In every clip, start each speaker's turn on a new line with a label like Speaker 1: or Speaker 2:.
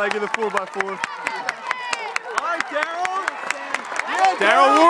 Speaker 1: leg of the 4x4.
Speaker 2: All right, Daryl.
Speaker 1: Daryl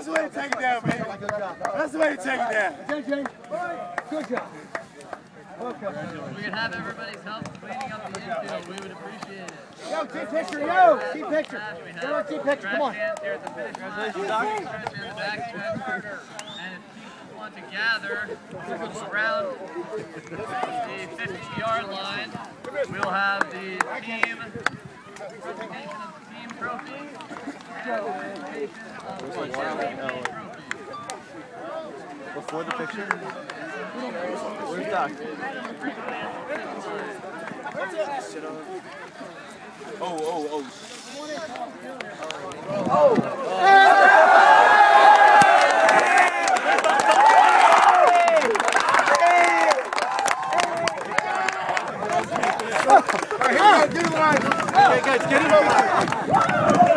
Speaker 1: That's the way to take it down, man. That's the way to take it down.
Speaker 3: Okay, James. Good job.
Speaker 4: we could have everybody's help cleaning up the infield, we would appreciate it.
Speaker 3: Yo, team picture, yo. Team picture. Go on, team picture. Come on.
Speaker 4: Stretch hands here at the finish line. Stretch in the back stretch. And if people want to gather around the 50-yard line, we'll have the team presentation of the team trophy
Speaker 1: Before the picture. Where's Doc? Oh, oh, oh.
Speaker 3: All right, here we go. Do the line.
Speaker 1: Okay, guys, get him.